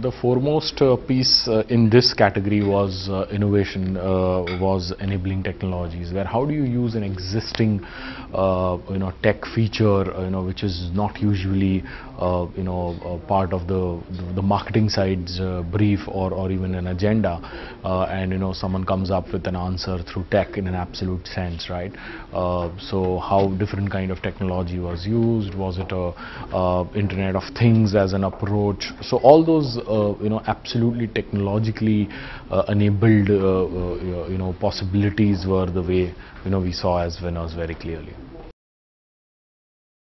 the foremost uh, piece uh, in this category was uh, innovation, uh, was enabling technologies. Where how do you use an existing, uh, you know, tech feature, uh, you know, which is not usually, you know, part of the the marketing side's brief or or even an agenda, and you know, someone comes up with an answer through tech in an absolute sense, right? So how different kind of technology was used? Was it a Internet of Things as an approach? So all those, you know, absolutely technologically uh, enabled, uh, uh, you know, possibilities were the way, you know, we saw as winners very clearly.